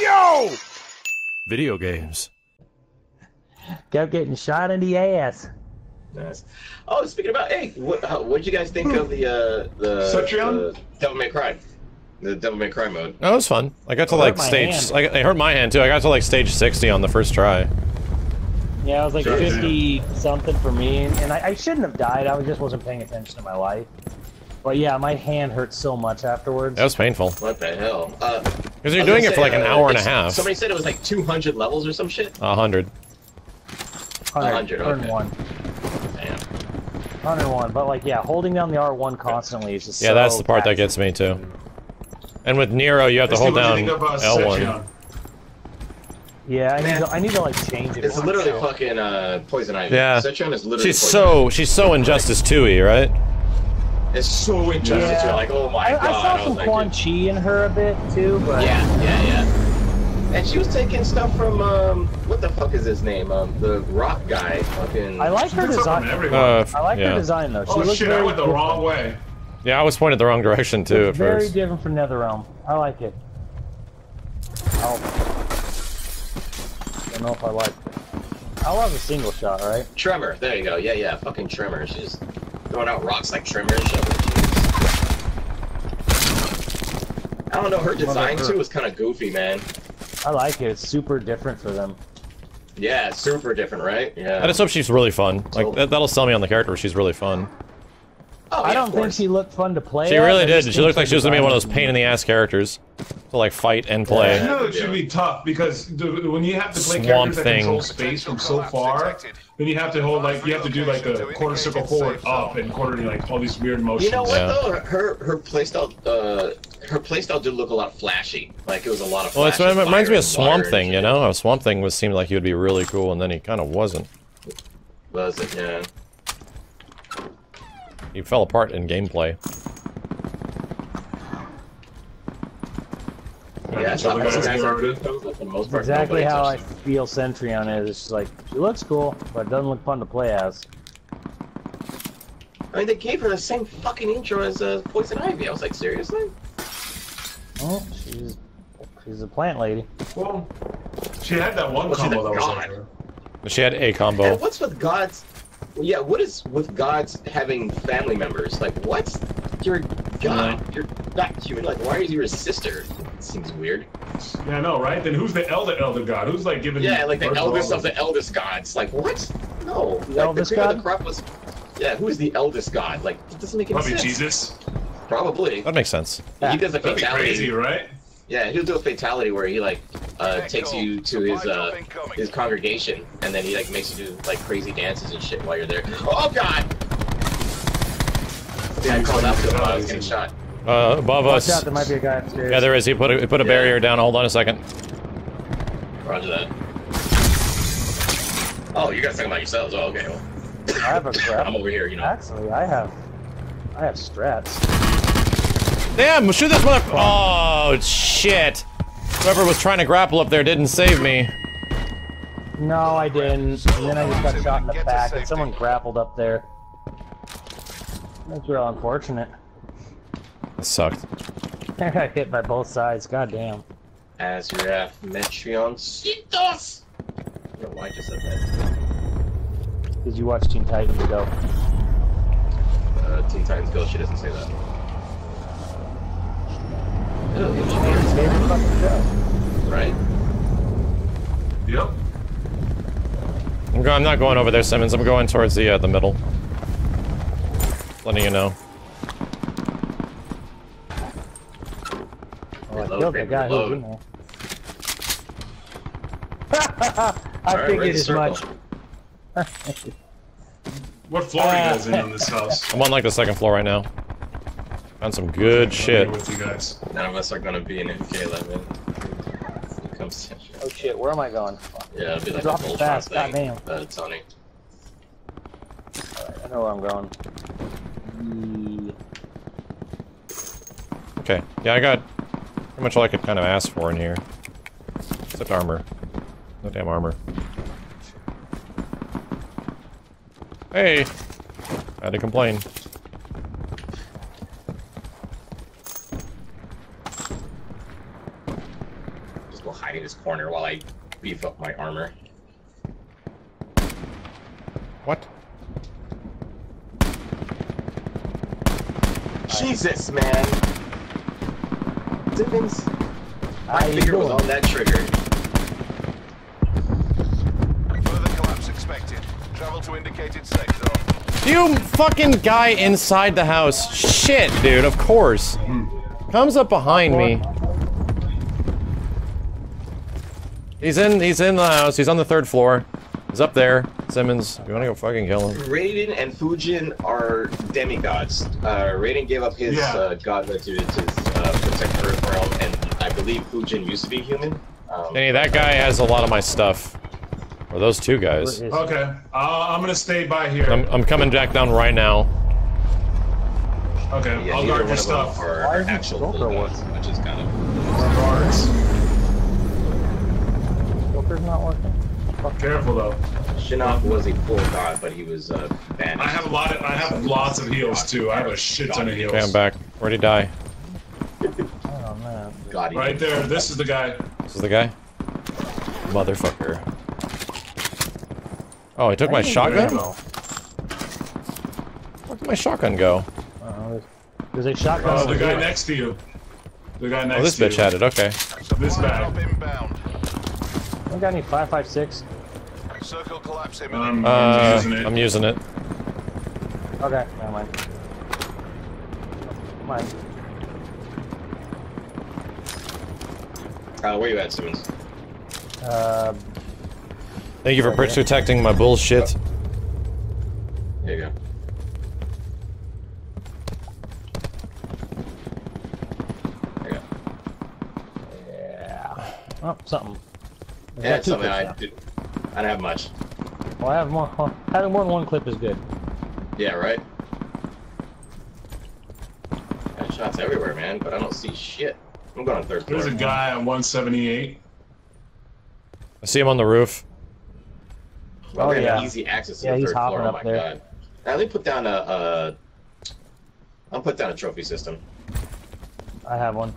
Yo! Video games. Kept getting shot in the ass. Nice. Oh, speaking about, hey, what how, what'd you guys think of the uh the, Cetrion? the Devil May Cry, the Devil May Cry mode? That was fun. I got to It like stage. hand. I, got- it hurt my hand too. I got to like stage 60 on the first try. Yeah, I was like Sure, 50 something for me, and I, I shouldn't have died. I just wasn't paying attention to my life. But yeah, my hand hurt so much afterwards. That was painful. What the hell? Uh, Because you're doing it for like an hour and a half. Somebody said it was like 200 levels or some shit. Hundred. 100, 100, okay. 101. Damn. 101. But like, yeah, holding down the R1 constantly is just Yeah, so that's the part that gets me too. And with Nero, you have to hold down of, uh, L1. Cetrion. Yeah, I need, to, I need to like change it. It's more. literally fucking uh, Poison Ivy. Yeah. Cetrion is literally She's Poison so she's so Injustice 2y, right? Ivy. It's so injustice. Yeah. You're like, oh my I, god. I saw was some like, Quan Chi in her a bit too, but Yeah, yeah, yeah. And she was taking stuff from um, what the fuck is his name? Um, the rock guy. Fucking. I like her Took something from design. everyone. Uh, I like yeah. her design though. She oh looks shit, I very went the different. wrong way. Yeah, I was pointed the wrong direction too at very first. different from NetherRealm. I like it. Oh. Don't know if I like it. I love a single shot, right? Tremor. There you go. Yeah, yeah. Fucking Tremor. She's throwing out rocks like Tremor and shit. I don't know. Her design too was kind of goofy, man. I like it. It's super different for them. Yeah, super different, right? Yeah. I just hope she's really fun. Like that, that'll sell me on the character. She's really fun. oh, I don't think she looked fun to play. She really did. She looked like she was gonna be one of those pain in the ass characters to like fight and play. Yeah. You know it should be tough because dude, when you have to play Swamp characters that Thing. control space from so far, then you have to hold like you have to do like a quarter circle forward up and quarter like all these weird motions. You know what Yeah. though? Her her playstyle, uh, her playstyle did look a lot flashy. Like it was a lot of. Well, it reminds me of Swamp Thing. You know, Swamp Thing was seemed like he would be really cool, and then he kind of wasn't. Was it? Yeah. He fell apart in gameplay. Yeah, So we those gotta guys go are over good. to- though, but for the most part, Exactly how I touched them. feel Cetrion is. It's just like she looks cool, but it doesn't look fun to play as. I mean, they gave her the same fucking intro as uh, Poison Ivy. I was like, seriously? Oh, she's she's a plant lady. Well, she had that one Well, combo a that was god. like her. She had a combo. And what's with gods? Yeah, what is with gods having family members? Like, what? You're a god. You're not human. Like, why is you his sister? It seems weird. Yeah, I know, right? Then who's the elder elder god? Who's like giving? Yeah, like the birth to all eldest of the eldest gods. Like, what? No. The like, eldest the cream of god? the crop was. Yeah, who is the eldest god? Like, it doesn't make any Probably sense. Jesus. Probably. That makes sense. Yeah. He does a That'd be fatality. crazy, right? Yeah, he'll do a fatality where he like uh, takes you to his uh, his congregation, and then he like makes you do like crazy dances and shit while you're there. Oh God! Yeah, I called out to him while I was getting shot. Uh, above Watch us. out, there might be a guy upstairs. Yeah, there is. He put a, he put a Yeah. barrier down. Hold on a second. Roger that. Oh, you guys talking about yourselves? Oh, okay. Well, I have a crap. I'm over here, you know. Actually, I have I have strats. Damn! Shoot this mother. Oh shit! Whoever was trying to grapple up there didn't save me. No, I didn't. And then I just got shot in the back, and someone grappled up there. That's real unfortunate. That sucked. I got hit by both sides. God damn. As you have Metrioncitos! I don't know why I just said that. Did you watch Teen Titans Go? Uh, Teen Titans Go, she doesn't say that. Ew, His favorite fucking show. right? Yep. I'm, go I'm not going over there, Simmons. I'm going towards the uh, the middle. Letting you know. Oh, I Reload, killed baby, the guy who was in there. I Alright, figured as much. What floor are you guys in on this house? I'm on like the second floor right now. Found some good shit. With you guys. None of us are gonna be in MK11. It comes Oh shit, where am I going? Yeah, it'll be like Drop a it Voltron fast, thing. goddamn. Uh, Tony. Alright, I know where I'm going. Okay. Yeah, I got pretty much all I could kind of ask for in here. Except armor. No damn armor. Hey! I had to complain. Just go hide in this corner while I beef up my armor. What? Jesus, man! Dickens. My How you finger was on that trigger. Further collapse expected. Travel to indicated safe zone. You fucking guy inside the house. Shit, dude, of course. Comes up behind me. He's in he's in the house. He's on the third floor. He's up there. Simmons, you wanna go fucking kill him? Raiden and Fujin are demigods. Uh, Raiden gave up his Yeah. uh, godhood to, to protect the Earth realm, and I believe Fujin used to be human. Um, Danny, that guy has a lot of my stuff. Or those two guys. Okay, uh, I'm gonna stay by here. I'm, I'm coming back down right now. okay, yeah, I'll guard your stuff. are Why actual Joker full gods, working? which is kind of. Guards. Joker's not working. Careful though. Shinnok was a full god, but he was uh, banished. I have a lot. Of, I have lots of heals too. I have a shit ton of heals. Okay, I'm back. Where'd he die? Oh man. God, he Right there. This is the guy. This is the guy? Motherfucker. Oh, he took my shotgun? Where did my shotgun go? Uh, there's- there's a shotgun. Oh, the guy here. next to you. The guy next Oh, this bitch you. had it, okay. This Supply bag. drop inbound. I got any five five six. Circle collapse imminent. Um, Uh, I'm using it. I'm using it. Okay, never mind. Mine. Uh, where you at, Simmons? Uh, Thank you for protecting my bullshit. There you go. There you go. yeah. Oh, something. I Yeah, got it's two something I now. did. I don't have much. Well, I have more. well, having more than one clip is good. Yeah, right? Got shots everywhere, man, but I don't see shit. I'm going third floor. There's a guy at 178. I see him on the roof. Well, Oh, we have yeah. easy access to Yeah, the he's third floor. hopping Oh up my there. god. Now let me put down a. a I'll put down a trophy system. I have one.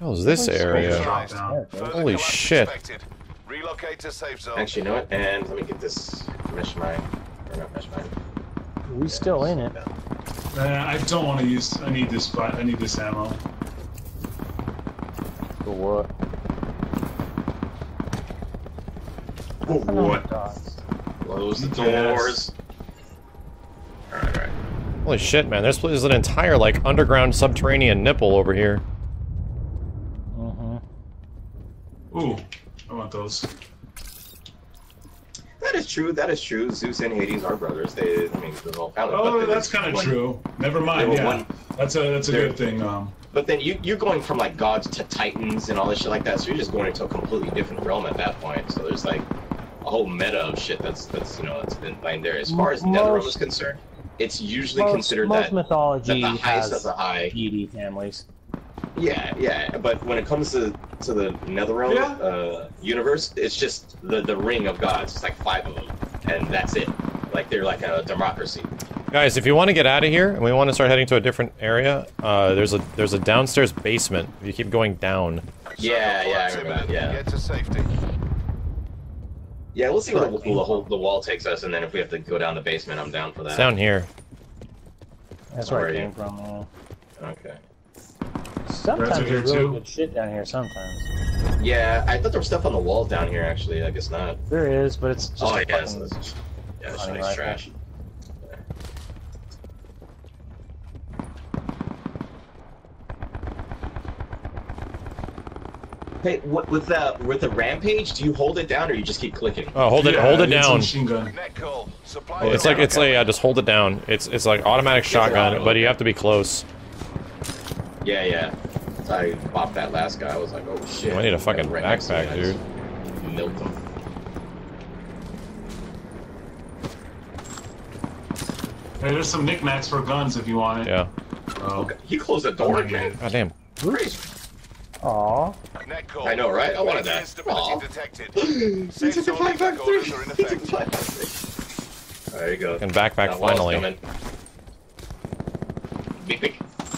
How's this area? Drop down. Further Holy shit. expected. Relocate to safe zone. Actually, you know what? And let me get this mesh mine. Or not mesh mine. We still in it. Uh, I don't want to use. I need this. fi- I need this ammo. For what? Oh, what? Close the doors. Alright, alright. Holy shit, man. There's, is an entire, like, underground subterranean nipple over here. Mm-hmm. Ooh, I want those. That is true. That is true. Zeus and Hades are brothers. They, I mean, they're all family. but Oh, that's kind of one- true. Never mind. Yeah, one- that's a that's a good thing. Um, But then you you're going from like gods to titans and all this shit like that. So you're just going into a completely different realm at that point. So there's like a whole meta of shit that's that's you know that's been playing there. As far as NetherRealm Most- is concerned, it's usually Most, considered most that, mythology that the highest has of the high. deity families. Yeah, yeah. But when it comes to to the NetherRealm Yeah. uh, universe, it's just the the ring of gods. It's like five of them, and that's it. Like they're like a democracy. Guys, if you want to get out of here and we want to start heading to a different area, uh, there's a there's a downstairs basement. If you keep going down. Yeah, Circle yeah, I remember yeah. Get to safety. Yeah, we'll see where the, the whole the wall takes us, and then if we have to go down the basement, I'm down for that. It's down here. That's Where where are it you? came from. Yeah. Okay. Sometimes Reds are here there's really too? good shit down here. Sometimes Yeah, I thought there was stuff on the wall down here. Actually, I guess not. there is, but it's just oh a yeah, fucking- so this is, yeah, this hunting shit's rifle. trash. Hey, what, with the with the rampage, do you hold it down or you just keep clicking? Oh, hold it, yeah, hold it down. Machine gun. Net call. Supply It's like it's like yeah, just hold it down. It's it's like automatic shotgun, but you have to be close. Yeah, yeah. So I popped that last guy. I was like, oh shit. I need a fucking Right next to me, backpack, dude. just Milked him. Hey, there's some knickknacks for guns if you want it. Yeah. Oh, Okay, he closed the door, Oh, man. God damn. Crazy. Aw. I know, right? I wanted that. Instability Aw. He took a zone five five evac three. orders are in He took a effect. five five three. There you go. And backpack That finally. coming. Beep, beep.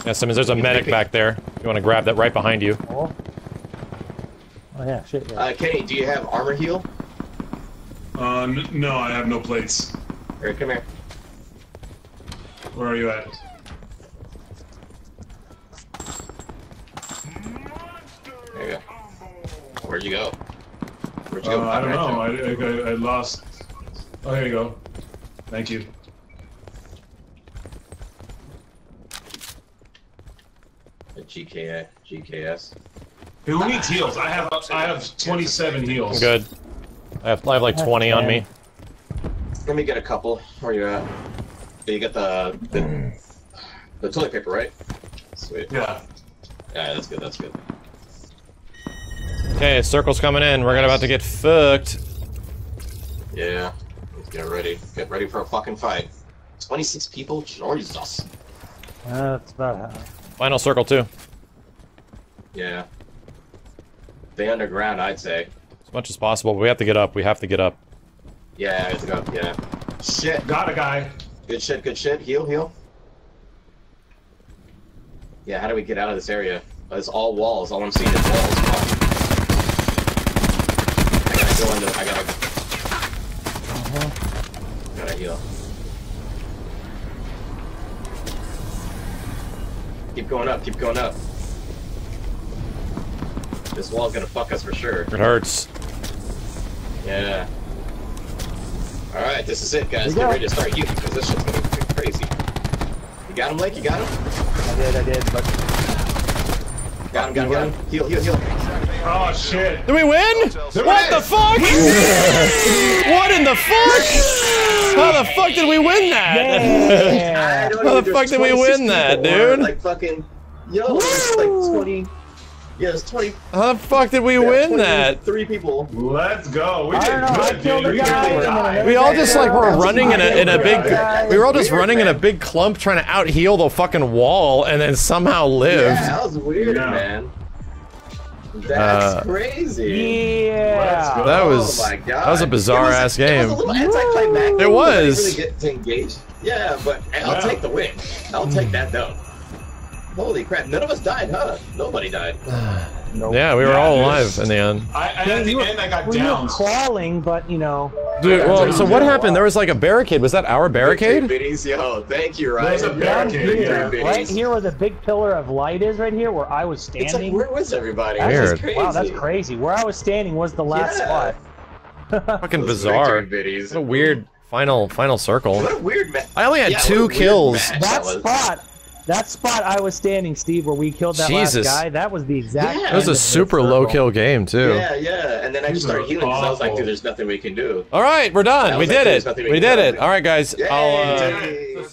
Yeah, Simmons, there's a medic back there. You want to grab that right behind you. Oh. Oh yeah, shit. Yeah. Uh, Kenny, do you have armor heal? Uh, n- no, I have no plates. Here, come here. Where are you at? There you go. Where'd you go? Where'd you go? Uh, I don't know. I, I, I lost. Oh, here you go. Thank you. GK, GKS. Hey, who needs heals? I have I have 27 heals. I'm good. I have, I have like 20 on me. Let me get a couple. Where you at? Yeah, You got the, the the toilet paper, right? Sweet. Yeah. Yeah, that's good. That's good. Okay, circle's coming in. We're gonna about to get fucked. Yeah. Let's get ready. Get ready for a fucking fight. 26 people? Jesus. Uh, that's about how. Final circle too. Yeah. Stay underground, I'd say. As much as possible. But we have to get up. We have to get up. Yeah, let's go. Yeah. Shit. Got a guy. Good shit, good shit. Heal, heal. Yeah, how do we get out of this area? It's all walls. All I'm seeing is walls. Fuck. I gotta go into. I gotta. Uh-huh. Gotta heal. Keep going up. Keep going up. This wall's gonna fuck us for sure. It hurts. Yeah. Alright, this is it, guys. Get go. ready to start healing because this shit's gonna be crazy. You got him, Lake? You got him? I did, I did, but Got him, got him, got him. Heal, heal, heal. Oh shit. Did we win? What the fuck? what in the fuck? How the fuck did we win that? yeah. How the fuck did we win that, dude? Like fucking, yo, it's like 20, yeah, it's 20, How the fuck did we yeah, win that? Three people. Let's go. We I did know. Good, dude. a We guy. did and then die. another We all just like were out. running in a in a big. Yeah. We were all just Weird, running in a big clump trying to out heal the fucking wall, and then somehow lived. Yeah, that was weird, Yeah. man. That's Uh, crazy. Yeah. That was oh my god. that was a bizarre ass It was game. a little anticlimactic. It was. I really get to engage. Yeah, but I'll Yeah. take the win. I'll take that though. Holy crap! None of us died, huh? Nobody died. Yeah, we were Yeah, all dude. alive in the end. I, and at the were- end, I got Well, you were down. crawling, but you know. Dude, well, so what happened? There was like a barricade. Was that our barricade? Biddies, yo, thank you, There's Ryan. a barricade, here, right here where the big pillar of light is, right here where I was It's like, standing. where was everybody? Weird. Crazy. wow, that's crazy. Where I was standing was the last Yeah. spot. Fucking Those bizarre. What a weird final final circle. What a weird match. I only had Yeah, two what a weird kills. match That was. spot, that spot I was standing, Steve, where we killed that Jesus. last guy. That was the exact. Yeah. It was a super low kill game too. Yeah, yeah. And then I just started healing because I was like, dude, there's nothing we can do. All right, we're done. We like, did there's it. we We did it. All right, guys. I'll. Uh, Yay!